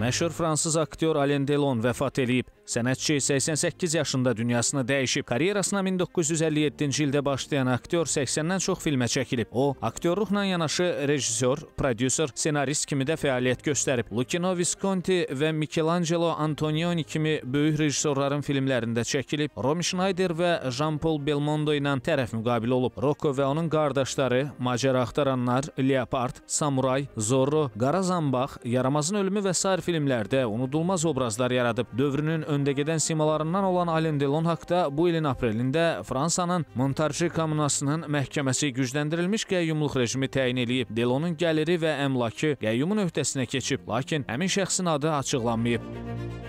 Məşhur fransız aktyor Alain Delon vəfat eləyib. Sənətçi 88 yaşında dünyasını dəyişib. Karyerasına 1957-ci ildə başlayan aktyor 80-dən çox filmə çəkilib. O, aktyorluqla yanaşı rejissor, prodüser, ssenarist kimi də fəaliyyət göstərib. Luchino Visconti və Michelangelo Antonioni kimi böyük rejissorların filmlərində çəkilib. Romy Schneider və Jean-Paul Belmondo ilə tərəf müqabil olub. Rocco və onun qardaşları, macəra axtaranlar, Leopard, Samuray, Zorro, Qara Zambaq, Yaramazın ölümü və sair filmlərdə unudulmaz obrazlar yaradıb. Dövrünün öndəgedən simalarından olan Alain Delon haqda bu ilin aprelində Fransanın Montarji kommunasının məhkəməsi gücləndirilmiş qəyyumluq rejimi təyin eləyib. Delonun gəliri və əmlakı qəyyumun öhdəsinə keçib, lakin həmin şəxsin adı açıqlanmayıb.